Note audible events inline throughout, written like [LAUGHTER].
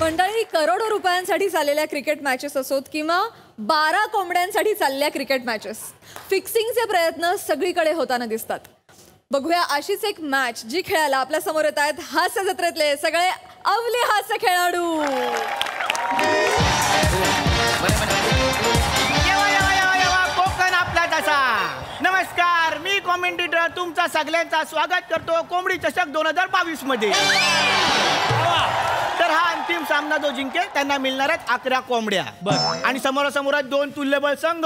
मंडळी करोडो रुपयांसाठी चाललेल्या क्रिकेट मॅचेस असोत किंवा बारा कोंबड्यांसाठी चाललेल्या क्रिकेट मॅचेस फिक्सिंगचे प्रयत्न सगळीकडे होताना दिसतात. बघूया अशीच एक मॅच जी खेळायला आपल्यासमोर येत आहेत. हास्य जत्रेतले सगळे अवले हास्य खेळाडू. कोकण आपला तसा. नमस्कार मी कॉमेंटेटर तुमचा सगळ्यांचा स्वागत करतो कोंबडी चषक दोन हजार बावीसमध्ये. तर हा अंतिम सामना जो जिंकेल त्यांना मिळणार आहेत अकरा कोंबड्या. आणि समोरासमोरात दोन तुल्यबळ संघ.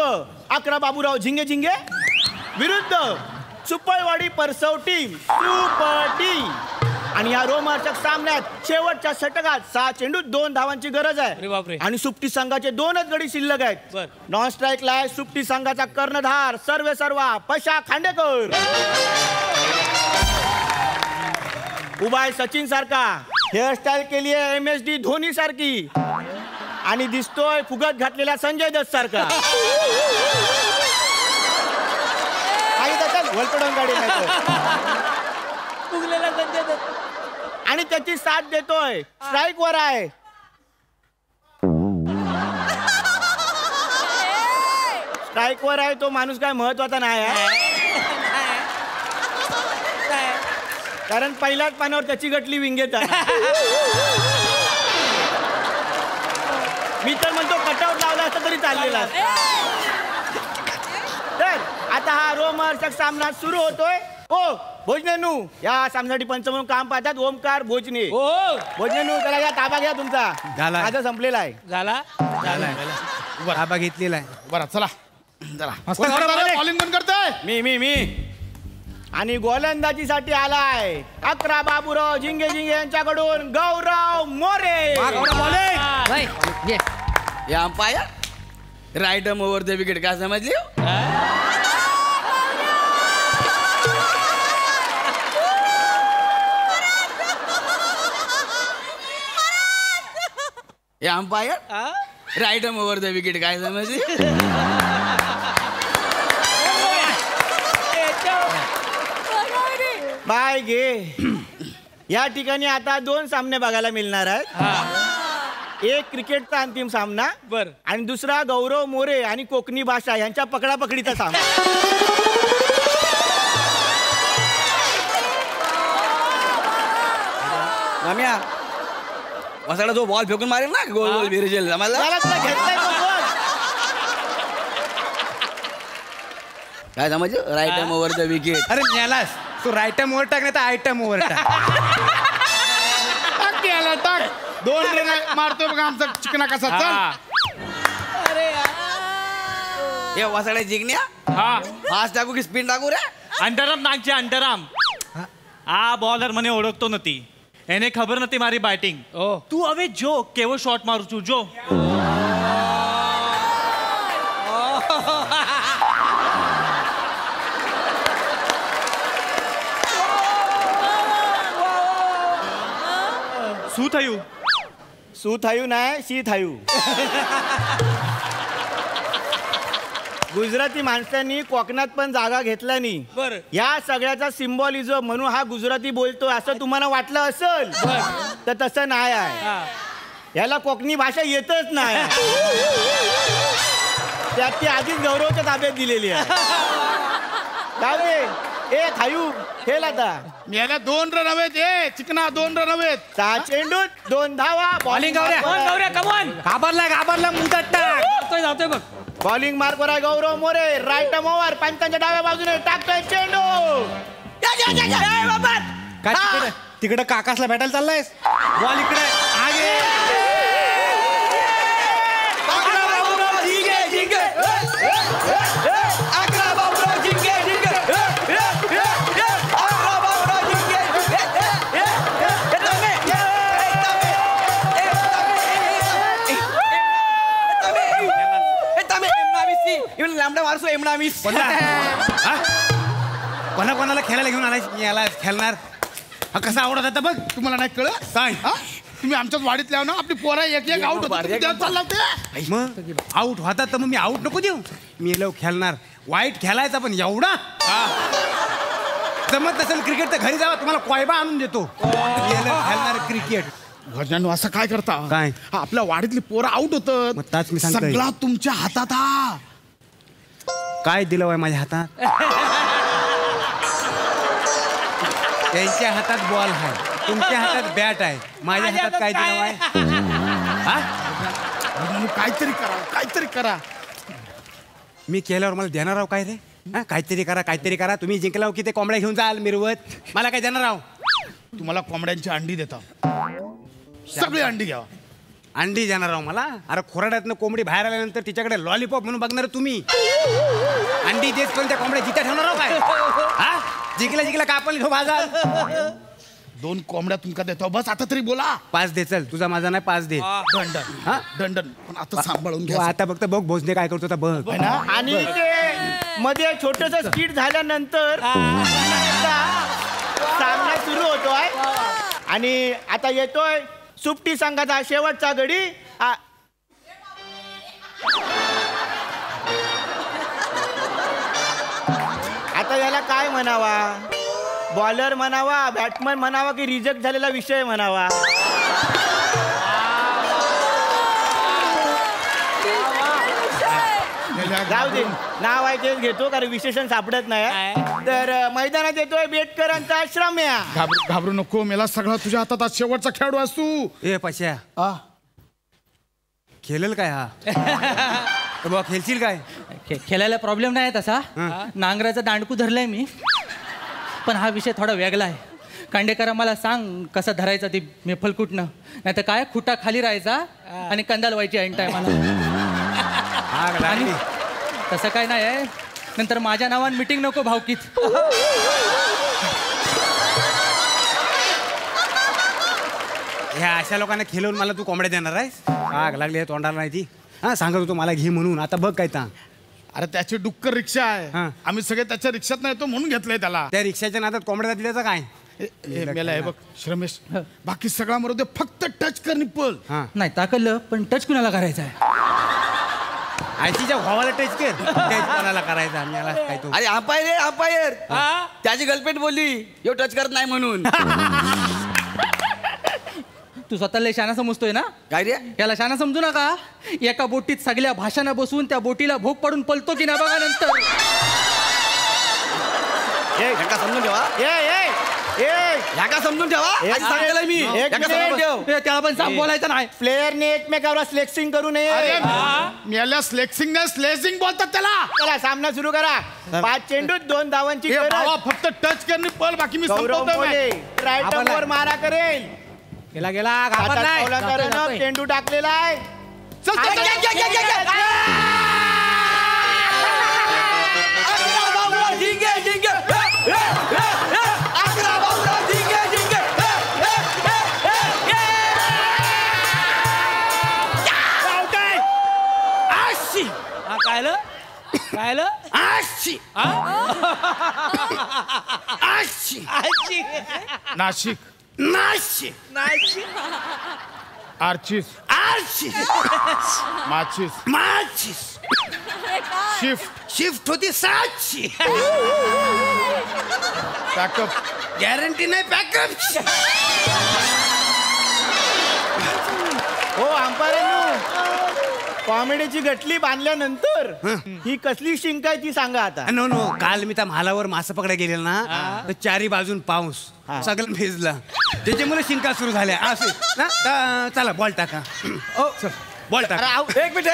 अकरा बाबूराव झिंगे झिंगे. विरुद्ध सुपळवाडी परसव टीम सुपर टीम आणि या रोमांचक सामन्यात शेवटच्या षटकात सहा चेंडूत दोन धावांची गरज अरे बापरे. आहे आणि सुप्टी संघाचे दोनच गडी शिल्लक आहेत बर. नॉन स्ट्राईकला आहे सुप्टी संघाचा कर्णधार सर्वे सर्वा पशा खांडेकर उभा आहे सचिन सारखा हेअरस्टाईल केली आहे एम एस डी धोनी सारखी आणि दिसतोय फुगत घातलेला संजय दत्त सारखा [LAUGHS] आणि त्याच्यात वलकडून गाडी नाही. फुगलेला संजय दत्त आणि त्याची साथ देतोय. स्ट्राईक वर आहे. स्ट्राईक वर आहे तो माणूस काय महत्त्वाचा नाही आहे. कारण पहिल्याच पानावर त्याची गटली विंगेत मी तर म्हणतो कटआउट लावला असता तरी चाललेला तर आता हा रोमहर्षक सामना सुरू होतोय. ओ भोजनेनू या सामन्यासाठी पंच म्हणून काम पाहतात ओमकार भोजने. हो भोजनेनू त्याला या ताबा घ्या तुमचा. झाला. माझा संपलेला आहे. झाला? ताबा घेतलेला आहे. बरं चला. चला. कोण करतोय? बॉलिंग कोण करतोय? मी मी मी. आणि गोलंदाजीसाठी आलाय अकरा बाबूराव झिंगे झिंगे यांच्याकडून गौरव मोरे. या. Umpire? Right over the wicket काय समजली या umpire? Right over the wicket काय समजली बाय घे या ठिकाणी आता दोन सामने बघायला मिळणार आहेत. एक क्रिकेटचा अंतिम सामना बर. आणि दुसरा गौरव मोरे आणि कोकणी भाषा यांच्या पकडापकडीचा सामना. रम्या वसाडा जो बॉल फेकून मारेल ना गोल गोल विरजेल काय समज right time over the wicket अरे न्यालास तू राईट टाइम ओव्हर टाक नाही तर आयटम ओव्हर टाक. टाक टाक. दोन रन मारतोय बघा आमचा चिकना कसा. अरे हे वसाड्या जिंकण्या? हा. फास्ट टाकू की स्पिन टाकू रे? अंडरराम नागचे अंडरराम. हा बॉलर म्हणे ओळखतो ना ती. એને ખબર નથી મારી બેટિંગ તું હવે જો કેવો શોટ મારું છું જો. શું થયું? શું થયું ના? શી થયું? गुजराती माणसांनी कोकणात पण जागा घेतला नाही. बरं. या सगळ्याचा सिम्बॉलिझम म्हणून हा गुजराती बोलतो असं तुम्हाला वाटलं असेल? तर तसं नाही आहे. याला कोकणी भाषा येतच नाही. त्यात ती आधीच गौरवच्या ताब्यात दिलेली आहे. जाऊ दे. ए थायू खेळ आता. याला दोन रन हवेत. ए चिकना दोन रन हवेत. सहा चेंडूत दोन धावा. गौऱ्या. कमॉन घाबरला घाबरला मुंतात टाक. जातोय जातोय बघ. बॉलिंग मार्कवर आहे गौरव मोरे। राईट ओव्हर पंचांच्या डाव्या बाजूने टाकतोय चेंडू तिकडे काकासला भेटायला चाललायस? बॉल इकडे आगे! मिस कोणला? [LAUGHS] हा? कोणा कोणाला खेळायला घेऊन आलाय? याला खेळणार. हा कसा आवडत आता बघ? तुम्हाला नाही कळत? सांग हा? तुम्ही आमच्याच वाडीतल्या ना. आपली पोरा एक एक आउट चालला ते मग? आऊट होतात तर मग मी आऊट नको देऊ. मी लव खेळणार. वाईट खेळायचा पण एवढा? जमत नसेल क्रिकेट तर घरी जावा. तुम्हाला कोयबा आणून देतो. खेळणार क्रिकेट भजनानू असं काय करता? काय? आपल्या वाडीतली पोरं आउट मी होत. सगळा तुमच्या हातात हा. काय दिलं वय माझ्या हातात? त्यांच्या हातात बॉल आहे. तुमच्या हातात बॅट आहे. माझ्या हातात काय दिलं वय हा? भजनानू काहीतरी करा काहीतरी करा. मी केल्यावर मला देणार आहो काय रे? हा? काहीतरी करा काहीतरी करा. तुम्ही जिंकलाव की ते कोंबड्या घेऊन जाल मिरवत? मला काय देणार आहो? तुम्हाला कोंबड्यांची अंडी देता. सगळी अंडी घ्या अंडी देणार आहो मला. अरे खोराड्यातनं कोंबडी बाहेर आल्यानंतर तिच्याकडे लॉलीपॉप म्हणून बघणार तुम्ही. अंडी देत पण त्या कोंबड्या जिथे ठेवणार आहो काय? हा? जिंकल्या जिंकल्या का आपण घेऊ बाजार दोन कोंबड्या तुमका देतो. बस आता तरी बोला. पाच दे चल. तुझा माझा नाही पाच दे. दंडन. हा? दंडन. पण आता सांभाळून तू घ्या आता फक्त बघ भोजने काय करतो आता बघ. है ना? आणि ते मध्ये छोटस स्किट झाल्यानंतर सामना सुरू होतोय. आणि आता येतोय सुपटी संघाचा शेवटचा गडी आ- आता याला काय म्हणावा? बॉलर म्हणावा बॅट्समन म्हणावा की रिजेक्ट झालेला विषय म्हणावा? जाऊ दे नाव आहे तेच घेतो कारण विशेषण सापडत नाही. तर अ, मैदानात येतोय बेटकरांचा श्रम्या घाबरू घाबरू नको मेला सगळा तुझ्या हातात आज शेवटचा खेळाडू असतो ए पश्या खेळेल काय हा? [LAUGHS] ए बुवा खेळशील काय? खे- खेळायला प्रॉब्लेम नाही आहे तसा. नांगराचा दांडकू धरलाय मी. पण हा विषय थोडा वेगळा आहे. कांडेकरा मला सांग कसा धरायचा ते मेफल कुठनं? नाही तर काय? खुटा खाली राहायचा आणि कंदाल व्हायची ऐन टायमाला [LAUGHS] लागली. तसं काय नाही आहे. नंतर माझ्या नावानं मिटिंग नको भावकीत. ह्या अशा लोकांना खेळवून मला तू कोंबड्या देणार आहेस? आग लागली आहे तोंडाला नाही ती. हा सांगत होतो मला घे म्हणून. आता बघ काय ता. अरे त्याची डुक्कर रिक्षा आहे. हा. आम्ही सगळे त्याच्या रिक्षात नाही येतो म्हणून घेतलंय त्याला. त्या रिक्षाच्या नादात कोंबड्या दिल्याचं काय? ए, ए, मेला हे बघ श्रमेश. बाकी सगळा मरू दे फक्त टच कर निप्पल. हा. नाही ताकदलं पण टच कुणाला करायचा आहे? आयसीच्या भावाला टच कर टच कोणाला करायचा आम्ही याला काय तो? अरे अंपायर रे अंपायर त्याची गर्लफ्रेंड बोलली यो टच करत नाही म्हणून. [LAUGHS] तू स्वतःला शाना समजतोय ना? काय रे? याला शाना समजू नका. एका बोटीत सगळ्या भाषांना बसून त्या बोटीला भोग पाडून पलतो की ना बघा नंतर. ह्याका समजून ठेवा. ए ए ह्याका समजून ठेवा. एक आधी सांगतेलाय मी. एक ह्याका समजून मिनिट. ठेव. ए, त्याला पण सांग बोलायचं नाही. प्लेयरने एकमेकावर स्लेक्सिंग करू नये. मेल्या स्लेक्सिंग नाही स्लेसिंग बोलतात त्याला. चला सामना सुरू करा. पाच चेंडूत दोन धावांची ए गरज. भावा फक्त टच कर निप्पल बाकी मी गौरव वर मारा करेल. गेला गेला हातात घाबरलाय. करणं. चेंडू टाकलेला आहे. चल, चल, आणि- चल, चल, चल, चल, चल. कायलं आशी आशी नाशिक. नाशिक. आर्चिस. आशी माचिस. माचीस. शिफ्ट. शिफ्ट होती सातशे पॅकअप. गॅरंटी नाही बॅकअप कॉमेडीची गटली बांधल्यानंतर ही. कसली शिंक आहे ती सांगा आता. नो नो काल मी त्या महालावर मासे पकडायला गेलेलो ना तर चारी बाजून पाऊस सगळं भिजला. त्याच्यामुळे शिंका सुरू झाल्या. असे. ना चला बॉल टाका. ओ. बॉल टाका. एक मिनिट.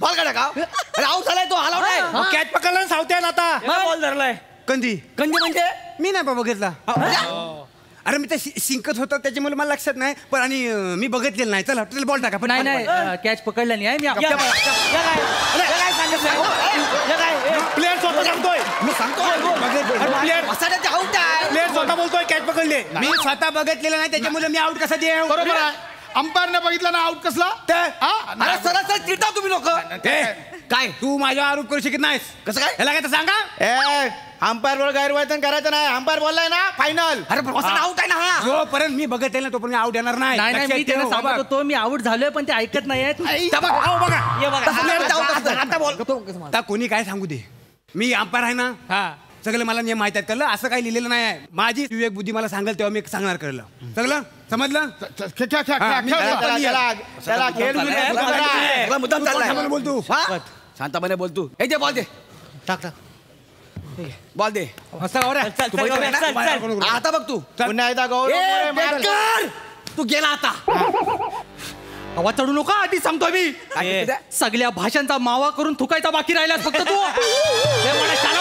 बॉल काढा का? अरे आऊट झालाय तो हलाव नाही. कॅच पकडला सावत्यान आता. बॉल धरलाय. कंदी. कंजे म्हणजे? मी नाही बाबा बघितला अरे मी शि- शिंकत होतो त्याच्यामुळे मला लक्षात नाही पण आणि मी बघितलेलं नाही. चला टोटल बॉल टाका पण नाही नाही कॅच पकडला नाही. आहे मी या काय? या काय सांगितलं? या काय? प्लेअर स्वतः सांगतोय. मी सांगतो. प्लेअर मसाल्याचे आऊट आहे. प्लेअर स्वतः बोलतोय कॅच पकडले मी स्वतः बघितलेलं नाही त्याच्यामुळे मी आउट कसा देऊ? बरोबर आहे. अंपायरने बघितलं ना आउट कसला? हा? अरे सरळ सरळ चिडता तुम्ही लोक. काय? तू माझ्यावर आरोप करू शकत नाहीस. कसं काय? काय तर सांगा. ए अंपायर वर गैरवर्तन करायचं नाही. अंपायर बोललाय ना फायनल अरे आऊट आहे ना हा. जोपर्यंत मी बघितलेलं नाही तोपर्यंत आउट येणार नाही. नाही नाही मी लक्षात त्यांना ठेव, सांगत बाबा. होतो मी आऊट झालोय पण ते ऐकत नाही बघ, बघा. हे बघा. तसं. आता बॉल आता कोणी काय सांगू दे? मी अंपायर आहे ना सगळं मला नियम माहीत आहेत. कळलं? असं काही लिहिलेलं नाही आहे. माझी विवेक बुद्धी मला सांगेल तेव्हा मी सांगणार कळलं. सगळं? समजलं? हा, मी- चला. चला, चला, चला, खेळ बोल तू. हा? शांतपणे बोल तू. हे दे बॉल दे टाक टाक. बॉल दे. असं गौऱ्या. तू बघितलं ना? बाहेर नको करू. आता बघ तू. पुन्हा एकदा गौरव ए. बेकार! तू गेला आता. आवाज चढू नका आधी सांगतोय मी. ए. सगळ्या भाषांचा मावा करून थुकायचा बाकी राहिलास फक्त तू.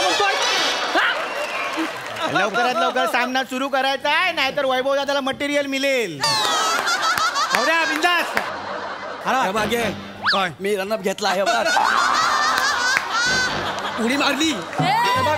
म्हणतोय. हा? लवकरात लवकर सामना सुरू करायचा आहे नाहीतर वैभव दादाला मटेरियल मिळेल. गौऱ्या बिंदास. हे बघ, घे. काय? मी रनअप घेतला हे बघ. उडी मारली. हे बघ.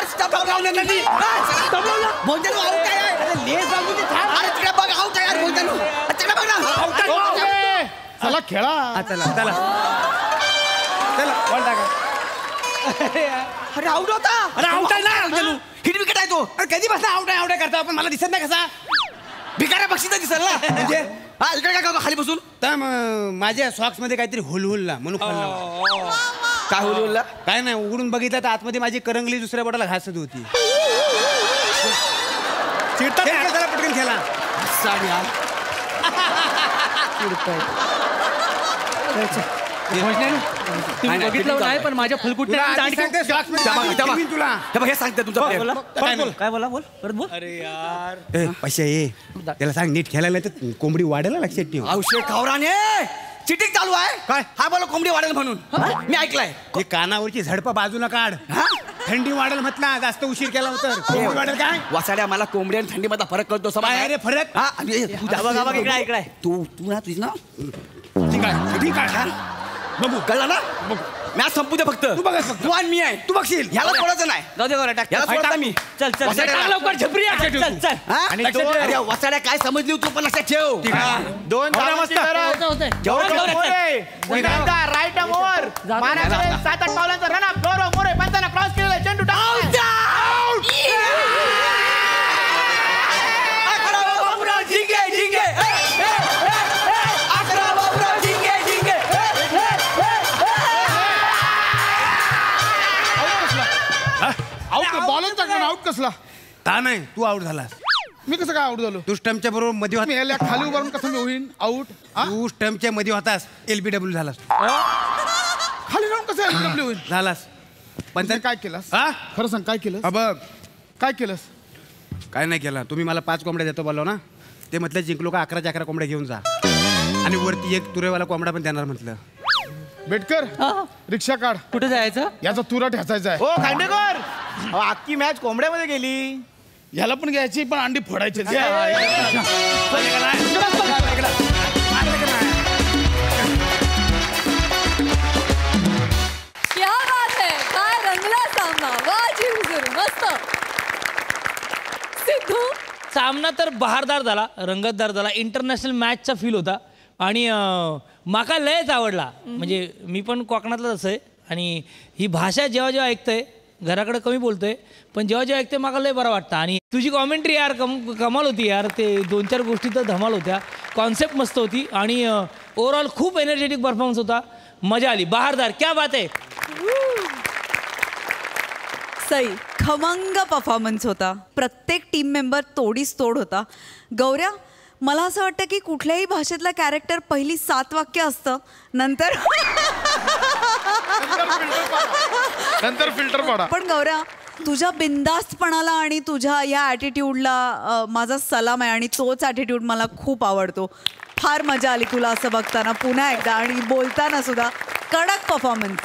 हा, stop लावलं. भोंजानू. अरे थांब. अरे तिकडे बघ out आहे. यार भोंजानू. अरे तिकडे बघ. ना. चला खेळा. हा, चला. चला. चला बॉल टाका. अरे आउट होता. अरे out आहे ना. हिट विकेट आहे तो. अरे कधी बसला आउट आहे आउट आहे करता? आपण मला दिसत नाही कसा. भिकाऱ्या बक्षीस दिसल ना. म्हणजे? हा इकडे काय करतो? खाली बसून. तर माझ्या सॉक्समध्ये काहीतरी हुलहुलला म्हणून काय होईल काय नाही उघडून बघितलं तर आतमध्ये माझी करंगली दुसऱ्या बोटाला घासत होती. चिडता खेळ खेळ, चला पटकन खेळा. भोजनाने, तुम्ही नाही, बघितलं नाही पण माझ्या तुला फलकुटण्या आधी दांडक्या- सांगते, socks मध्ये त्या बघ, आधी त्या बघ. ठेवीन तुला. हे बघ हे सांगते तुमचं प्रेम. काय बोल काय बोला बोल परत बोल. अरे यार. ए पैसे ये. त्याला सांग नीट खेळायला नाही तर कोंबडी वाढेल हा, लक्षात ठेव. औषध खावराने. चिटिंग चालू आहे? काय? हा बोला कोंबडी वाढेल म्हणून. मी ऐकलंय. हे कानावरची झडपा बाजूला काढ. हा? थंडी वाढेल म्हटला जास्त उशीर केला तर कोंबडी वाढेल काय? वासाड्या मला कोंबडी आणि थंडी मधला फरक कळतो समज काय रे फरक? हा आणि तू जास्त- बघा, बघा, इकडे आहे, इकडे. आहे. तू तू ना तुझी ना ठीक आहे ठीक आहे बघू. कळलं ना? मॅच संपू दे फक्त. तू बघ फक्त. तू आणि मी आहे. तू बघशील. ह्याला सोडायचं नाही. जाऊ दे टाक. याला सोडता मी. चल चल. वसाड्या- टाक. लवकर झपरी आहे. चल चल हा? आणि लक्षात तो- ठेव. अरे वसाड्या काय समजली तू पण लक्षात ठेव. दोन मस्त. गौरव मोरे. राईट मानाकडे सात आठ पावलांचा रन अप गौरव मोरे पंचांना क्रॉस कसला? का नाही? तू आउट झालास. मी कसं काय आउट झालो? तू स्टम्पच्या बरोबर मध्ये मी होता याला खाली उभारून कसं मी होईन? आउट तू स्टम्पच्या मध्ये होतास एलबीडब्ल्यू झालास. खाली राहून कसं LBW होईल झालास. पण म्हणजे काय केलंस? हा? खरं सांग काय केलं हा बघ. काय केलंस? काय नाही केलं. तुम्ही मला पाच कोंबड्या देतो बोललो ना? ते म्हटलं जिंकलो का? अकराच्या अकरा कोंबड्या घेऊन जा. आणि वरती एक तुरेवाला कोंबडा पण देणार म्हटलं. बेटकर रिक्षा काढ. कुठे जायचं? याचा तुरा ठेचायचा आहे. हो खांडेकर! अहो, अख्खी मॅच कोंबड्यामध्ये गेली. ह्याला पण घ्यायची पण अंडी फोडायची. क्या बात है काय रंगला सामना. वा जी हुजूर मस्त. सिद्धू? सामना तर बहारदार झाला रंगतदार झाला. इंटरनॅशनल मॅचचा फील होता. आणि अं, माका लयच आवडला. म्हणजे मी पण कोकणातलाच असं. आहे आणि ही भाषा जेव्हा जेव्हा ऐकतोय घराकडे कमी बोलतोय पण जेव्हा जेव्हा ऐकते माका लय बरं वाटतं. आणि तुझी कॉमेंट्री यार कम कमाल होती यार. ते दोन चार गोष्टी तर धमाल होत्या. कॉन्सेप्ट मस्त होती. आणि ओव्हरऑल खूप एनर्जेटिक परफॉर्मन्स होता. मजा आली. बहारदार. क्या बात आहे. सई खमंग परफॉर्मन्स होता. प्रत्येक टीम मेंबर तोडीस तोड होता. गौऱ्या मला असं वाटतं की कुठल्याही भाषेतलं कॅरेक्टर पहिली सात वाक्य असतं. नंतर [LAUGHS] नंतर फिल्टर पाडा. पण गौऱ्या तुझ्या बिंदास्तपणाला आणि तुझ्या या ॲटिट्यूडला माझा सलाम आहे आणि तोच ॲटिट्यूड मला खूप आवडतो. फार मजा आली तुला असं बघताना. पुन्हा एकदा आणि बोलताना सुद्धा कडक परफॉर्मन्स